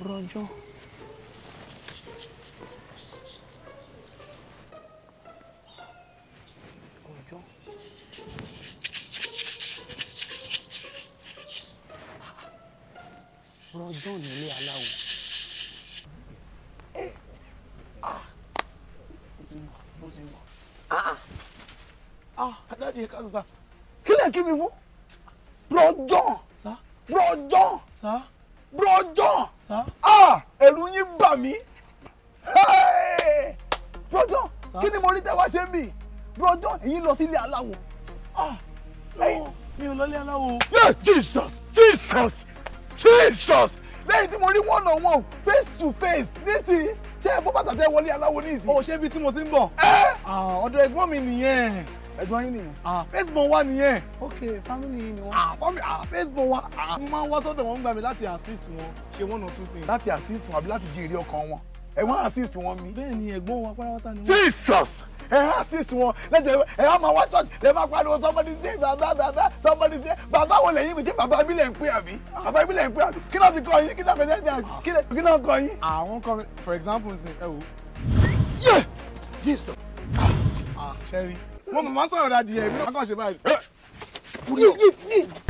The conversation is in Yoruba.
rọjò. rọjò. rọjò nílé aláwọ̀. Ah, ah, ah, adájú yìí kan sá, kílẹ̀ kí mi fún bro john bro john bro john ah ẹ̀rù yín bà mí bro kí ni mo rí tẹ́wá ṣe ń bì bro john èyí lọ sílé aláwo. mi ò lọ ilé aláwo. jesus jesus jesus lẹ́yìn tí mo rí one on one face to face nísìnyí tẹ́ ẹ̀ bọ́ bàtà tẹ́ wọlé aláwo nísìnyí. o ṣé bí tí mo ti ń bọ̀. ọ̀dọ̀ ẹ̀gbọ́n mi nìyẹn ẹ̀gbọ́n yín nìyẹn. Ah. facebook wa nìyẹn. ok family yín ni wọn. Ah, ah, facebook wa mo máa ń wá sọ́dọ̀ wọn gbà mí láti assist wọn ṣe one or two things. láti assist wọn àbí láti jí èrè ọkàn wọn ẹ̀wọ̀n assist wọn mi. bẹ́ẹ̀ ni ẹ̀gbọ́n wa pátápátá ni wọ́n. jesus ẹ assist wọn lẹ́tẹ̀ ẹ á máa wá church lẹ́ máa pariwo somebody say bàbá bàbá somebody say bàbá wo lẹ́yìn mi ṣé bàbá ibi lẹ̀ ń pè àbí bàbá ibi lẹ̀ ń pè àbí kí náà ti kọ yín kí náà fẹsẹ̀ ní àjò kí náà kọ yín. àwọn kan for example ṣe ẹ wò. yé jesus ṣẹ́rí ah, mo mọ̀ máa sọ̀rọ̀ dáadìyẹ mi náà kàn ṣe báyìí. Eh!